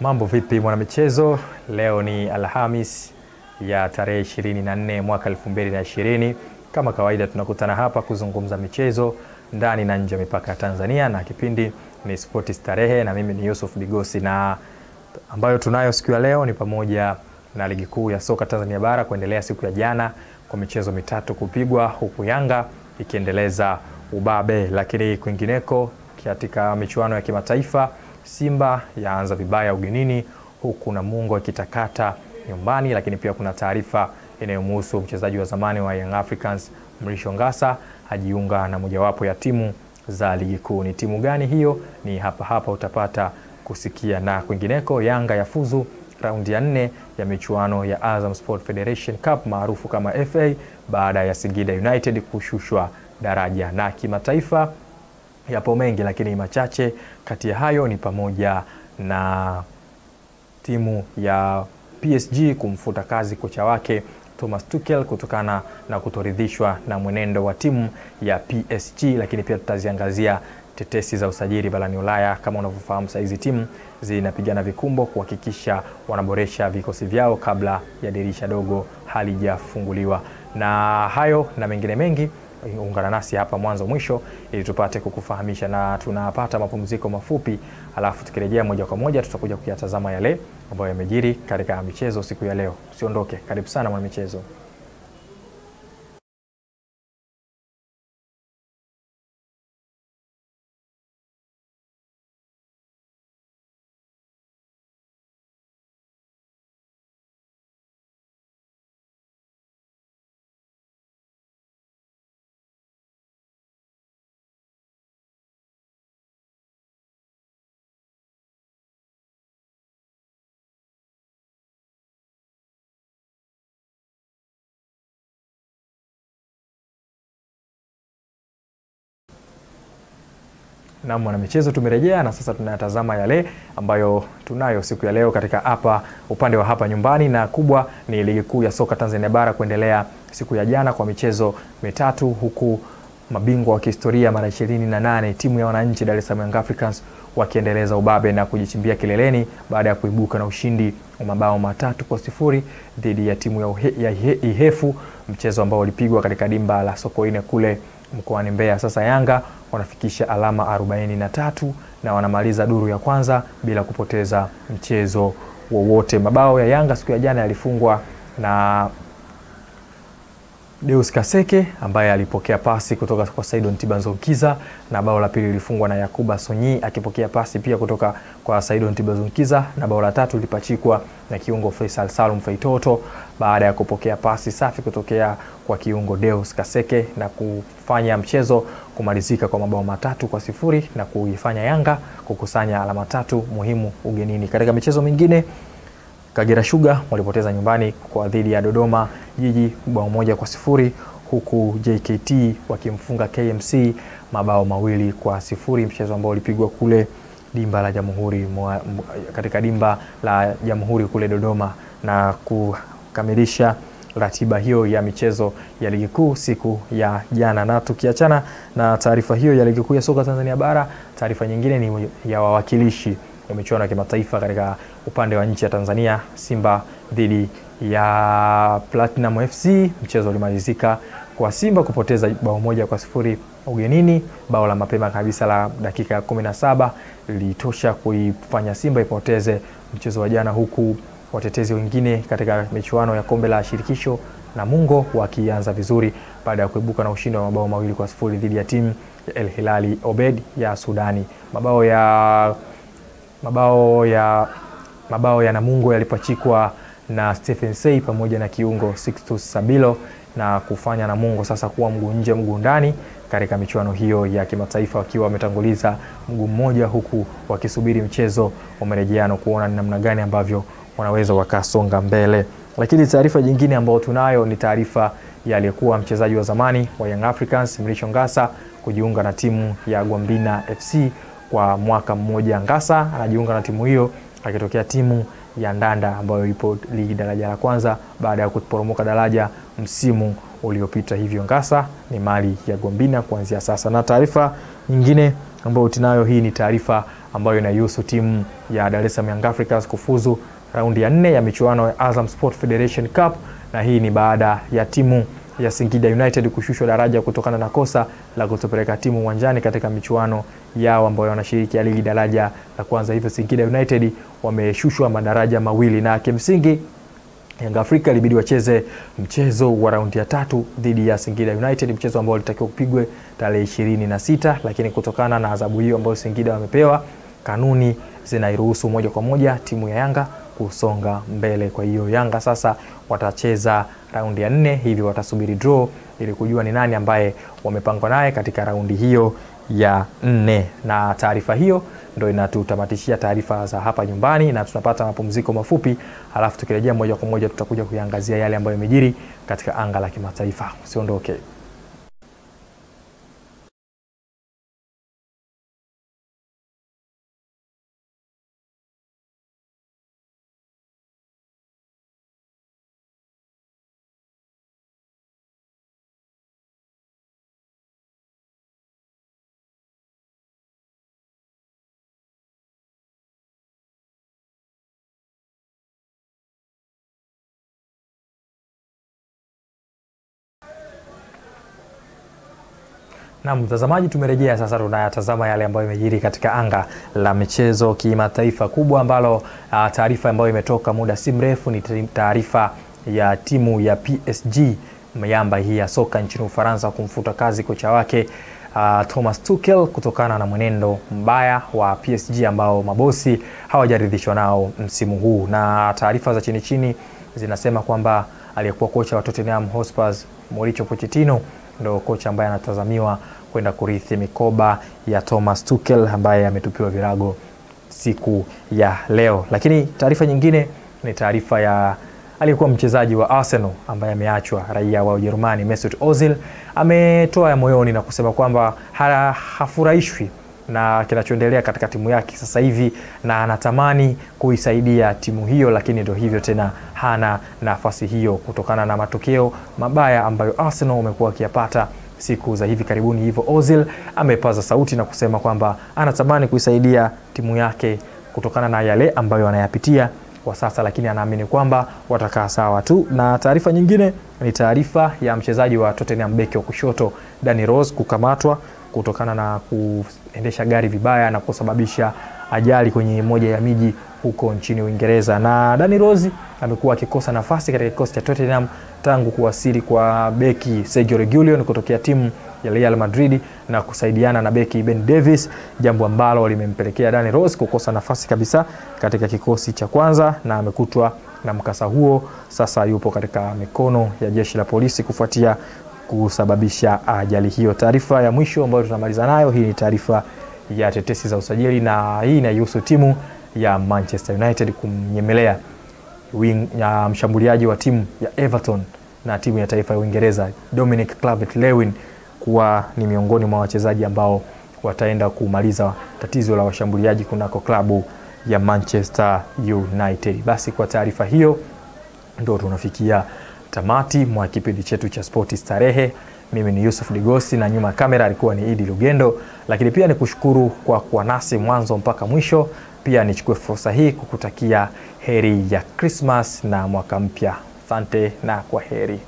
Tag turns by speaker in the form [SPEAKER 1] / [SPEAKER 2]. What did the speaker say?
[SPEAKER 1] Mambo vipi mwanamichezo? Leo ni Alhamis ya tarehe 24 mwaka 2020. Kama kawaida tunakutana hapa kuzungumza michezo ndani na nje ya mipaka ya Tanzania, na kipindi ni Spoti Starehe, na mimi ni Yusuf Bigosi, na ambayo tunayo siku ya leo ni pamoja na ligi kuu ya soka Tanzania bara kuendelea siku ya jana kwa michezo mitatu kupigwa, huku Yanga ikiendeleza ubabe, lakini kwingineko katika michuano ya kimataifa Simba yaanza vibaya ugenini huku Namungo akitakata nyumbani, lakini pia kuna taarifa inayomhusu mchezaji wa zamani wa Young Africans Mrisho Ngasa ajiunga na mojawapo ya timu za ligi kuu. Ni timu gani hiyo? Ni hapa hapa utapata kusikia. Na kwingineko, Yanga yafuzu raundi ya nne ya michuano ya Azam Sport Federation Cup maarufu kama FA baada ya Singida United kushushwa daraja. Na kimataifa yapo mengi, lakini machache kati ya hayo ni pamoja na timu ya PSG kumfuta kazi kocha wake Thomas Tuchel kutokana na kutoridhishwa na mwenendo wa timu ya PSG, lakini pia tutaziangazia tetesi za usajili barani Ulaya. Kama unavyofahamu, saa hizi timu zinapigana vikumbo kuhakikisha wanaboresha vikosi vyao kabla ya dirisha dogo halijafunguliwa. Na hayo na mengine mengi ungana nasi hapa mwanzo mwisho ili tupate kukufahamisha, na tunapata mapumziko mafupi, alafu tukirejea moja kwa moja tutakuja kuyatazama yale ambayo yamejiri katika michezo siku ya leo. Usiondoke, karibu sana mwana michezo. Na mwanamichezo, tumerejea na sasa tunayatazama yale ambayo tunayo siku ya leo katika hapa upande wa hapa nyumbani, na kubwa ni ligi kuu ya soka Tanzania bara kuendelea siku ya jana kwa michezo mitatu, huku mabingwa wa kihistoria mara 28 timu ya wananchi Dar es Salaam Young Africans wakiendeleza ubabe na kujichimbia kileleni baada ya kuibuka na ushindi wa mabao matatu kwa sifuri dhidi ya timu ya, uhe, ya Ihefu, mchezo ambao ulipigwa katika dimba la Sokoine kule mkoani Mbeya. Sasa Yanga wanafikisha alama 43 na wanamaliza duru ya kwanza bila kupoteza mchezo wowote. Mabao ya Yanga siku ya jana yalifungwa na Deus Kaseke ambaye alipokea pasi kutoka kwa Saidon Tibazonkiza na bao la pili lilifungwa na Yakuba Sonyi akipokea pasi pia kutoka kwa Saidon Tibazonkiza na bao la tatu lilipachikwa na kiungo Faisal Salum Faitoto baada ya kupokea pasi safi kutokea kwa kiungo Deus Kaseke na kufanya mchezo kumalizika kwa mabao matatu kwa sifuri na kuifanya Yanga kukusanya alama tatu muhimu ugenini. Katika michezo mingine Kagera Sugar walipoteza nyumbani kwa dhidi ya Dodoma Jiji bao moja kwa sifuri huku JKT wakimfunga KMC mabao mawili kwa sifuri mchezo ambao ulipigwa kule dimba la Jamhuri katika dimba la Jamhuri kule Dodoma na kukamilisha ratiba hiyo ya michezo ya ligi kuu siku ya jana. Na tukiachana na taarifa hiyo ya ligi kuu ya soka Tanzania bara, taarifa nyingine ni ya wawakilishi wa michuano ya kimataifa katika upande wa nchi ya Tanzania, Simba dhidi ya Platinum FC. Mchezo ulimalizika kwa Simba kupoteza bao moja kwa sifuri ugenini. Bao la mapema kabisa la dakika ya 17 lilitosha kuifanya Simba ipoteze mchezo wa jana, huku watetezi wengine katika michuano ya kombe la shirikisho na mungo wakianza vizuri baada ya kuibuka na ushindi wa mabao mawili kwa sifuri dhidi ya timu ya El Hilali Obed ya Sudani. Mabao ya mabao ya mabao ya Namungo yalipachikwa na Stephen Sei pamoja na kiungo Sixtus Sabilo na kufanya Namungo sasa kuwa mguu nje mguu ndani katika michuano hiyo ya kimataifa wakiwa wametanguliza mguu mmoja, huku wakisubiri mchezo wa marejeano kuona ni namna gani ambavyo wanaweza wakasonga mbele. Lakini taarifa nyingine ambayo tunayo ni taarifa ya aliyekuwa mchezaji wa zamani wa Young Africans Mrisho Ngasa kujiunga na timu ya Gwambina FC kwa mwaka mmoja. Ngasa anajiunga na timu hiyo akitokea timu ya Ndanda ambayo ipo ligi daraja la kwanza baada ya kuporomoka daraja msimu uliopita. Hivyo Ngasa ni mali ya Gombina kuanzia sasa. Na taarifa nyingine ambayo tunayo hii ni taarifa ambayo inahusu timu ya Dar es Salaam Young Africans kufuzu raundi ya nne ya michuano ya Azam Sport Federation Cup, na hii ni baada ya timu ya Singida United kushushwa daraja kutokana na kosa la kutopeleka timu uwanjani katika michuano yao ambayo wanashiriki ya ligi daraja la kwanza. Hivyo Singida United wameshushwa madaraja mawili na kimsingi Yanga Afrika ilibidi wacheze mchezo wa raundi ya tatu dhidi ya Singida United, mchezo ambao ulitakiwa kupigwe tarehe ishirini na sita, lakini kutokana na adhabu hiyo ambayo Singida wamepewa, kanuni zinairuhusu moja kwa moja timu ya Yanga kusonga mbele. Kwa hiyo Yanga sasa watacheza raundi ya nne, hivyo watasubiri draw ili kujua ni nani ambaye wamepangwa naye katika raundi hiyo ya nne, na taarifa hiyo ndo inatutamatishia taarifa za hapa nyumbani, na tunapata mapumziko mafupi, halafu tukirejea moja kwa moja tutakuja kuiangazia yale ambayo yamejiri katika anga la kimataifa. Usiondoke. Na mtazamaji, tumerejea sasa, tunayatazama yale ambayo imejiri katika anga la michezo kimataifa. Kubwa ambalo uh, taarifa ambayo imetoka muda si mrefu ni taarifa ya timu ya PSG miamba hii ya soka nchini Ufaransa kumfuta kazi kocha wake uh, Thomas Tuchel kutokana na mwenendo mbaya wa PSG ambao mabosi hawajaridhishwa nao msimu huu, na taarifa za chini chini zinasema kwamba aliyekuwa kocha wa Tottenham Hotspur Mauricio Pochettino ndo kocha ambaye anatazamiwa kwenda kurithi mikoba ya Thomas Tuchel ambaye ametupiwa virago siku ya leo. Lakini taarifa nyingine ni taarifa ya aliyekuwa mchezaji wa Arsenal ambaye ameachwa, raia wa Ujerumani Mesut Ozil ametoa ya moyoni na kusema kwamba hafurahishwi na kinachoendelea katika timu yake sasa hivi na anatamani kuisaidia timu hiyo, lakini ndio hivyo tena, hana nafasi hiyo kutokana na matokeo mabaya ambayo Arsenal wamekuwa wakiyapata siku za hivi karibuni. Hivyo Ozil amepaza sauti na kusema kwamba anatamani kuisaidia timu yake kutokana na yale ambayo anayapitia kwa sasa, lakini anaamini kwamba watakaa sawa tu. Na taarifa nyingine ni taarifa ya mchezaji wa Tottenham beki wa kushoto Danny Rose kukamatwa kutokana na kuendesha gari vibaya na kusababisha ajali kwenye moja ya miji huko nchini Uingereza. Na Dani Rose amekuwa akikosa nafasi katika kikosi cha Tottenham tangu kuwasili kwa beki Sergio Reguilon kutokea timu ya Real Madrid na kusaidiana na beki Ben Davis, jambo ambalo limempelekea Dani Rose kukosa nafasi kabisa katika kikosi cha kwanza, na amekutwa na mkasa huo. Sasa yupo katika mikono ya jeshi la polisi kufuatia kusababisha ajali hiyo. Taarifa ya mwisho ambayo tunamaliza nayo hii ni taarifa ya tetesi za usajili, na hii inaihusu timu ya Manchester United kumnyemelea mshambuliaji wa timu ya Everton na timu ya taifa ya Uingereza Dominic Calvert-Lewin kuwa ni miongoni mwa wachezaji ambao wataenda kumaliza tatizo la washambuliaji kunako klabu ya Manchester United. Basi kwa taarifa hiyo ndo tunafikia tamati mwa kipindi chetu cha Spoti Starehe. Mimi ni Yusuf Digosi na nyuma ya kamera alikuwa ni Idi Lugendo, lakini pia nikushukuru kwa kuwa nasi mwanzo mpaka mwisho. Pia nichukue fursa hii kukutakia heri ya Krismas na mwaka mpya. Asante na kwa heri.